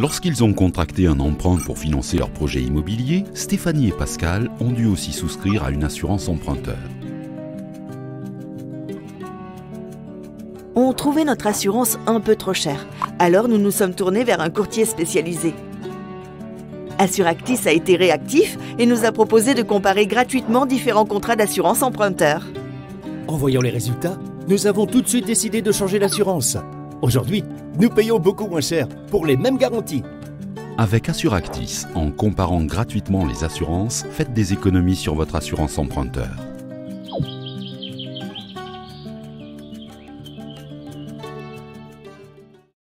Lorsqu'ils ont contracté un emprunt pour financer leur projet immobilier, Stéphanie et Pascal ont dû aussi souscrire à une assurance emprunteur. On trouvait notre assurance un peu trop chère, alors nous nous sommes tournés vers un courtier spécialisé. Assuractis a été réactif et nous a proposé de comparer gratuitement différents contrats d'assurance emprunteur. En voyant les résultats, nous avons tout de suite décidé de changer d'assurance. Aujourd'hui, nous payons beaucoup moins cher pour les mêmes garanties. Avec Assuractis, en comparant gratuitement les assurances, faites des économies sur votre assurance emprunteur.